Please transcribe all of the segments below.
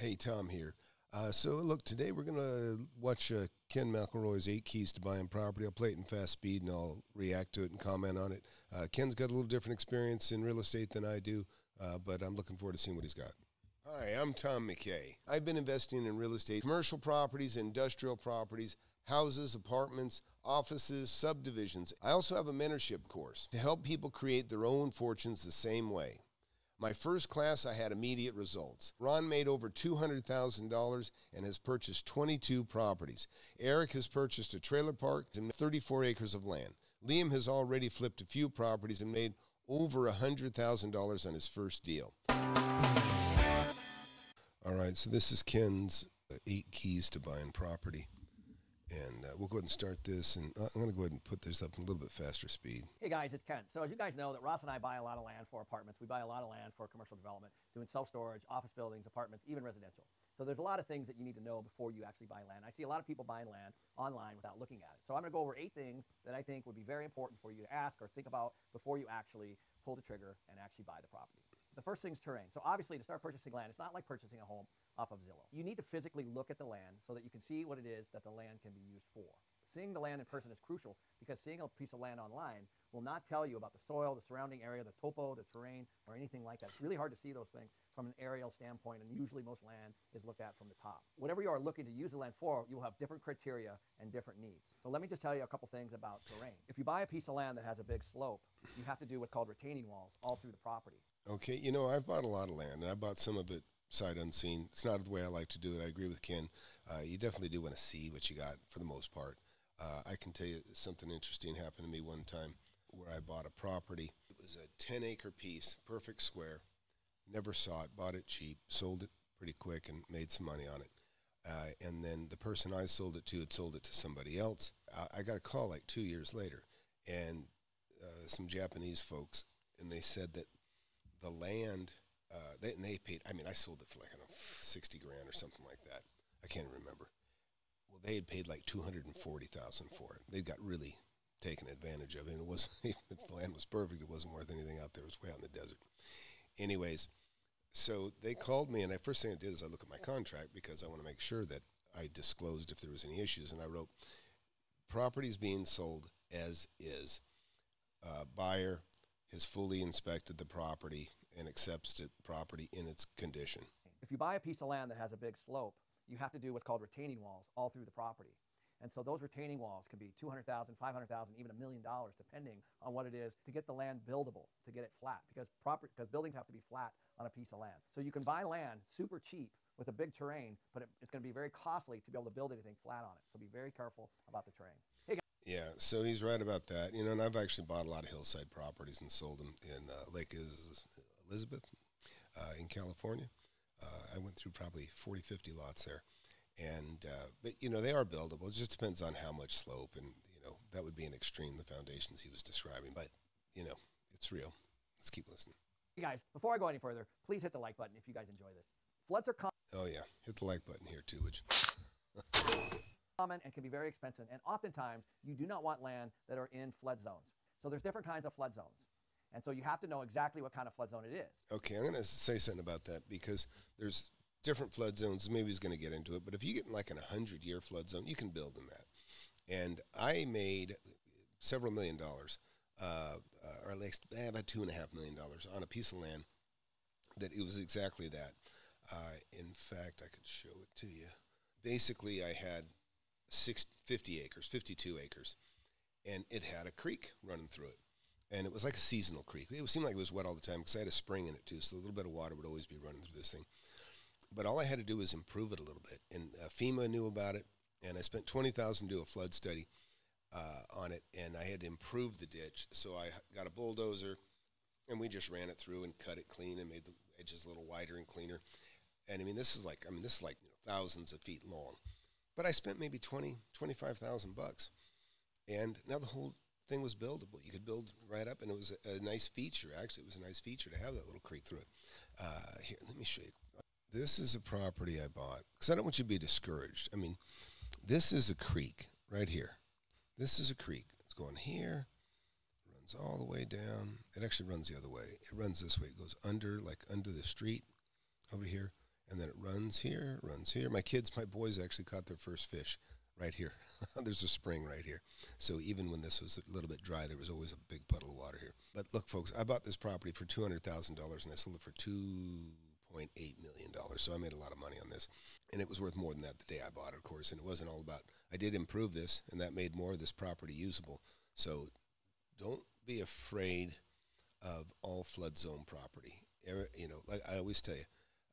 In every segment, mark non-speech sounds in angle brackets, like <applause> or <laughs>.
Hey, Tom here. Uh, so, look, today we're going to watch uh, Ken McElroy's Eight Keys to Buying Property. I'll play it in fast speed and I'll react to it and comment on it. Uh, Ken's got a little different experience in real estate than I do, uh, but I'm looking forward to seeing what he's got. Hi, I'm Tom McKay. I've been investing in real estate, commercial properties, industrial properties, houses, apartments, offices, subdivisions. I also have a mentorship course to help people create their own fortunes the same way. My first class, I had immediate results. Ron made over $200,000 and has purchased 22 properties. Eric has purchased a trailer park and 34 acres of land. Liam has already flipped a few properties and made over $100,000 on his first deal. All right, so this is Ken's uh, eight keys to buying property. And uh, we'll go ahead and start this. And uh, I'm going to go ahead and put this up in a little bit faster speed. Hey guys, it's Ken. So as you guys know that Ross and I buy a lot of land for apartments. We buy a lot of land for commercial development, doing self-storage, office buildings, apartments, even residential. So there's a lot of things that you need to know before you actually buy land. I see a lot of people buying land online without looking at it. So I'm going to go over eight things that I think would be very important for you to ask or think about before you actually pull the trigger and actually buy the property. The first thing is terrain. So obviously to start purchasing land, it's not like purchasing a home off of Zillow. You need to physically look at the land so that you can see what it is that the land can be used for. Seeing the land in person is crucial because seeing a piece of land online will not tell you about the soil, the surrounding area, the topo, the terrain, or anything like that. It's really hard to see those things from an aerial standpoint, and usually most land is looked at from the top. Whatever you are looking to use the land for, you will have different criteria and different needs. So let me just tell you a couple things about terrain. If you buy a piece of land that has a big slope, you have to do what's called retaining walls all through the property. Okay, you know, I've bought a lot of land, and I bought some of it sight unseen. It's not the way I like to do it. I agree with Ken. Uh, you definitely do want to see what you got for the most part. Uh, I can tell you something interesting happened to me one time where I bought a property. It was a 10 acre piece, perfect square. Never saw it, bought it cheap, sold it pretty quick, and made some money on it. Uh, and then the person I sold it to had sold it to somebody else. I, I got a call like two years later, and uh, some Japanese folks, and they said that the land, uh, they, and they paid, I mean, I sold it for like, I don't know, 60 grand or something like that. I can't remember well, they had paid like two hundred and forty thousand for it. They got really taken advantage of, it. and it was if <laughs> the land was perfect, it wasn't worth anything out there. It was way out in the desert. Anyways, so they called me, and the first thing I did is I look at my contract because I want to make sure that I disclosed if there was any issues, and I wrote, "Properties being sold as is. Uh, buyer has fully inspected the property and accepts the property in its condition." If you buy a piece of land that has a big slope, you have to do what's called retaining walls all through the property. And so those retaining walls can be 200,000, 500,000, even a million dollars, depending on what it is to get the land buildable, to get it flat, because proper, because buildings have to be flat on a piece of land. So you can buy land super cheap with a big terrain, but it, it's going to be very costly to be able to build anything flat on it. So be very careful about the terrain. Hey. Yeah, so he's right about that. You know, and I've actually bought a lot of hillside properties and sold them in uh, Lake Elizabeth uh, in California. Uh, I went through probably 40, 50 lots there. And, uh, but, you know, they are buildable. It just depends on how much slope. And, you know, that would be an extreme, the foundations he was describing. But, you know, it's real. Let's keep listening. Hey guys, before I go any further, please hit the like button if you guys enjoy this. Floods are common. Oh, yeah. Hit the like button here, too, you? <laughs> common and can be very expensive. And oftentimes, you do not want land that are in flood zones. So there's different kinds of flood zones. And so you have to know exactly what kind of flood zone it is. Okay, I'm going to say something about that because there's different flood zones. Maybe he's going to get into it, but if you get in like an 100 year flood zone, you can build in that. And I made several million dollars, uh, uh, or at least eh, about two and a half million dollars on a piece of land that it was exactly that. Uh, in fact, I could show it to you. Basically, I had six, 50 acres, 52 acres, and it had a creek running through it and it was like a seasonal creek. It seemed like it was wet all the time because I had a spring in it too, so a little bit of water would always be running through this thing. But all I had to do was improve it a little bit, and uh, FEMA knew about it, and I spent twenty thousand to do a flood study uh, on it, and I had to improve the ditch. So I got a bulldozer, and we just ran it through and cut it clean and made the edges a little wider and cleaner. And I mean, this is like I mean, this is like you know, thousands of feet long, but I spent maybe 20, 25,000 bucks, and now the whole thing was buildable. You could build right up, and it was a, a, nice feature. Actually, it was a nice feature to have that little creek through it. Uh, here, let me show you. This is a property I bought because I don't want you to be discouraged. I mean, this is a creek right here. This is a creek. It's going here, runs all the way down. It actually runs the other way. It runs this way. It goes under, like under the street over here, and then it runs here, runs here. My kids, my boys actually caught their first fish right here. <laughs> There's a spring right here. So even when this was a little bit dry, there was always a big puddle of water here. But look, folks, I bought this property for two hundred thousand dollars, and I sold it for two point eight million dollars. So I made a lot of money on this, and it was worth more than that the day I bought it, of course. And it wasn't all about. I did improve this, and that made more of this property usable. So don't be afraid of all flood zone property. You know, like I always tell you,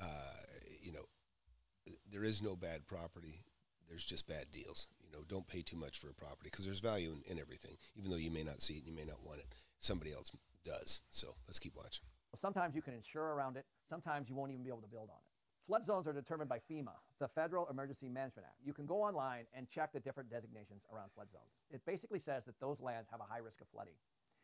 uh, you know, there is no bad property. There's just bad deals. You know, don't pay too much for a property because there's value in, in everything, even though you may not see it and you may not want it. Somebody else does. So let's keep watching. Well, sometimes you can insure around it. Sometimes you won't even be able to build on it. Flood zones are determined by FEMA, the Federal Emergency Management Act. You can go online and check the different designations around flood zones. It basically says that those lands have a high risk of flooding,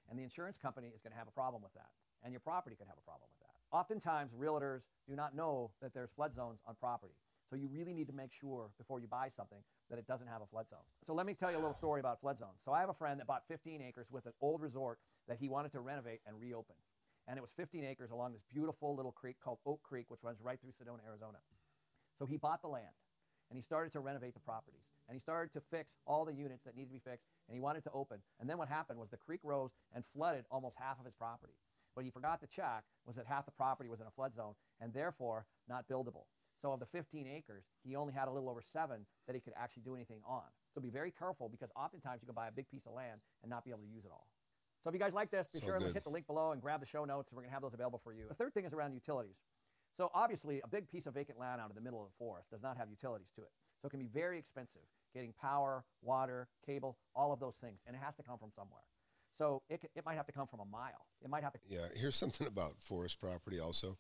and the insurance company is going to have a problem with that, and your property could have a problem with that. Oftentimes, realtors do not know that there's flood zones on property. So you really need to make sure before you buy something that it doesn't have a flood zone. So let me tell you a little story about flood zones. So I have a friend that bought 15 acres with an old resort that he wanted to renovate and reopen. And it was 15 acres along this beautiful little creek called Oak Creek, which runs right through Sedona, Arizona. So he bought the land and he started to renovate the properties and he started to fix all the units that needed to be fixed and he wanted to open. And then what happened was the creek rose and flooded almost half of his property. What he forgot to check was that half the property was in a flood zone and therefore not buildable. So of the 15 acres, he only had a little over seven that he could actually do anything on. So be very careful because oftentimes you can buy a big piece of land and not be able to use it all. So if you guys like this, be So sure to hit the link below and grab the show notes. We're going to have those available for you. The third thing is around utilities. So obviously, a big piece of vacant land out in the middle of the forest does not have utilities to it. So it can be very expensive getting power, water, cable, all of those things, and it has to come from somewhere. So it, it might have to come from a mile. It might have to Yeah, here's something about forest property also.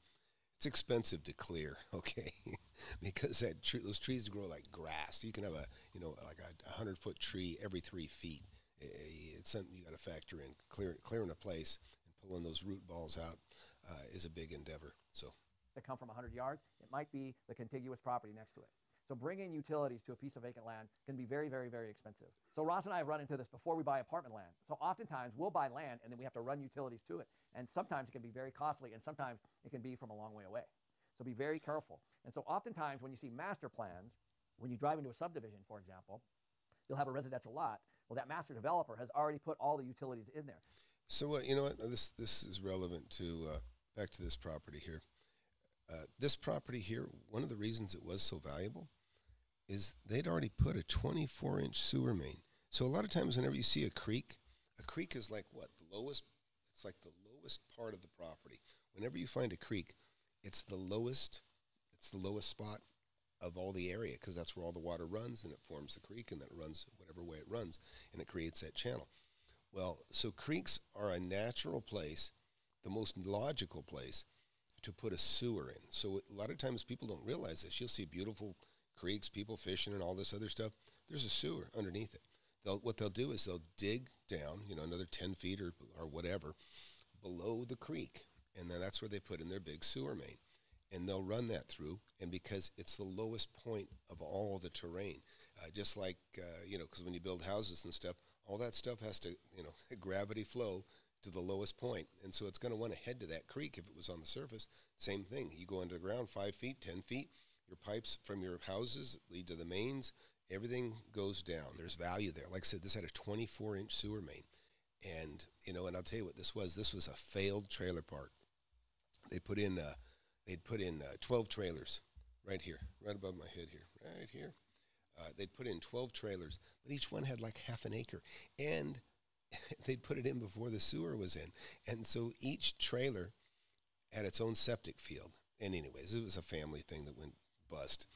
It's expensive to clear, <laughs> okay? because that tree, those trees grow like grass. You can have a, you know, like a, hundred foot tree every three feet. It's something you got to factor in. Clear, clearing a place and pulling those root balls out uh, is a big endeavor. So that come from 100 yards. It might be the contiguous property next to it. So bringing utilities to a piece of vacant land can be very, very, very expensive. So Ross and I have run into this before we buy apartment land. So oftentimes we'll buy land and then we have to run utilities to it. And sometimes it can be very costly and sometimes it can be from a long way away. So be very careful. And so oftentimes when you see master plans, when you drive into a subdivision, for example, you'll have a residential lot. Well, that master developer has already put all the utilities in there. So uh, you know what? This this is relevant to uh, back to this property here. Uh, this property here, one of the reasons it was so valuable is they'd already put a 24 inch sewer main. So a lot of times, whenever you see a creek, a creek is like what the lowest. It's like the lowest part of the property. Whenever you find a creek, it's the lowest. It's the lowest spot of all the area because that's where all the water runs and it forms the creek and then it runs whatever way it runs and it creates that channel. Well, so creeks are a natural place, the most logical place to put a sewer in. So a lot of times people don't realize this. You'll see beautiful creeks, people fishing and all this other stuff. There's a sewer underneath it. They'll, what they'll do is they'll dig down, you know, another 10 feet or, or whatever below the creek. And then that's where they put in their big sewer main. And they'll run that through. And because it's the lowest point of all the terrain, uh, just like, uh, you know, because when you build houses and stuff, all that stuff has to, you know, <laughs> gravity flow to the lowest point. And so it's going to want to head to that creek if it was on the surface. Same thing. You go underground five feet, 10 feet, your pipes from your houses lead to the mains. Everything goes down. There's value there. Like I said, this had a 24 inch sewer main. And, you know, and I'll tell you what this was. This was a failed trailer park. They put in, uh, they'd put in uh, 12 trailers right here, right above my head here, right here. Uh, they'd put in 12 trailers, but each one had like half an acre. And <laughs> they'd put it in before the sewer was in. And so each trailer had its own septic field. And anyways, it was a family thing that went bust.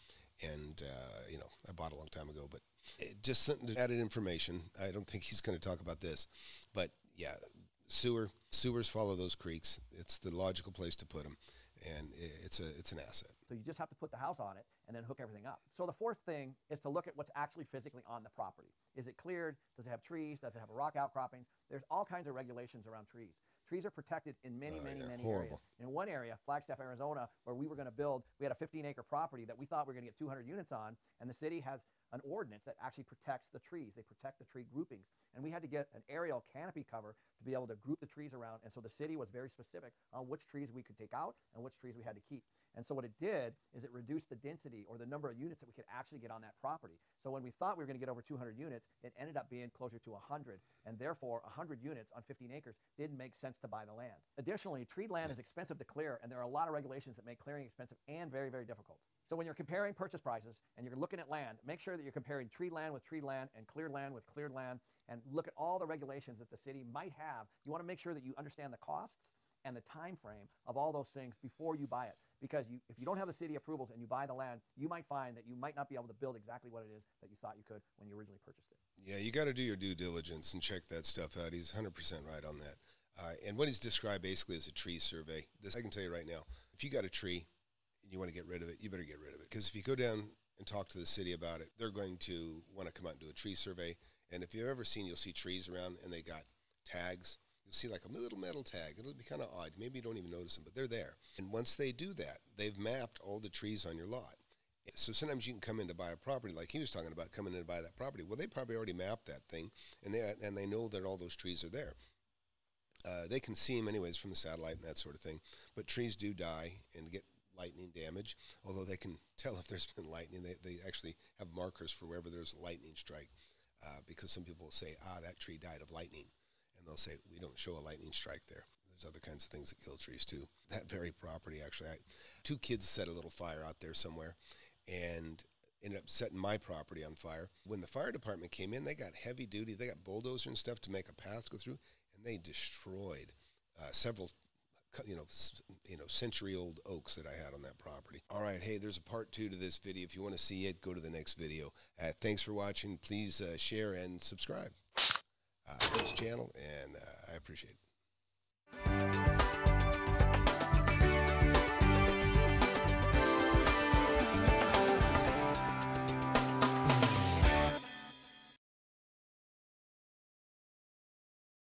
And, uh, you know, I bought a long time ago, but it, just something added information. I don't think he's going to talk about this, but yeah, sewer, sewers follow those creeks. It's the logical place to put them. And it's a, it's an asset. So you just have to put the house on it and then hook everything up. So the fourth thing is to look at what's actually physically on the property. Is it cleared? Does it have trees? Does it have rock outcroppings? There's all kinds of regulations around trees. Trees are protected in many, Oh, many, yeah, many horrible. areas. In one area, Flagstaff, Arizona, where we were going to build, we had a 15 acre property that we thought we were going to get 200 units on, and the city has an ordinance that actually protects the trees. They protect the tree groupings. And we had to get an aerial canopy cover to be able to group the trees around. And so the city was very specific on which trees we could take out and which trees we had to keep. And so what it did is it reduced the density or the number of units that we could actually get on that property. So when we thought we were going to get over 200 units, it ended up being closer to 100. And therefore, 100 units on 15 acres didn't make sense to buy the land. Additionally, treed land is expensive to clear, and there are a lot of regulations that make clearing expensive and very, very difficult. So when you're comparing purchase prices and you're looking at land, make sure that you're comparing tree land with tree land and cleared land with cleared land and look at all the regulations that the city might have. You want to make sure that you understand the costs and the time frame of all those things before you buy it. Because you, if you don't have the city approvals and you buy the land, you might find that you might not be able to build exactly what it is that you thought you could when you originally purchased it. Yeah, you got to do your due diligence and check that stuff out. He's 100% right on that. Uh, and what he's described basically is a tree survey. This I can tell you right now. If you got a tree and you want to get rid of it, you better get rid of it. Because if you go down and talk to the city about it, they're going to want to come out and do a tree survey. And if you've ever seen, you'll see trees around and they got tags You'll see like a little metal tag. It'll be kind of odd. Maybe you don't even notice them, but they're there. And once they do that, they've mapped all the trees on your lot. So sometimes you can come in to buy a property, like he was talking about coming in to buy that property. Well, they probably already mapped that thing, and they and they know that all those trees are there. Uh, they can see them anyways from the satellite and that sort of thing. But trees do die and get lightning damage. Although they can <laughs> tell if there's been lightning, they, they actually have markers for wherever there's a lightning strike, uh, because some people say, ah, that tree died of lightning and they'll say we don't show a lightning strike there. There's other kinds of things that kill trees too. <laughs> That very property, actually, I, two kids set a little fire out there somewhere, and ended up setting my property on fire. When the fire department came in, they got heavy duty. They got bulldozer and stuff to make a path go through, and they destroyed uh, several you know, you know, century-old oaks that I had on that property. All right, hey, there's a part two to this video. If you want to see it, go to the next video. Uh, thanks for watching. Please uh, share and subscribe uh, this channel, and uh, I appreciate it.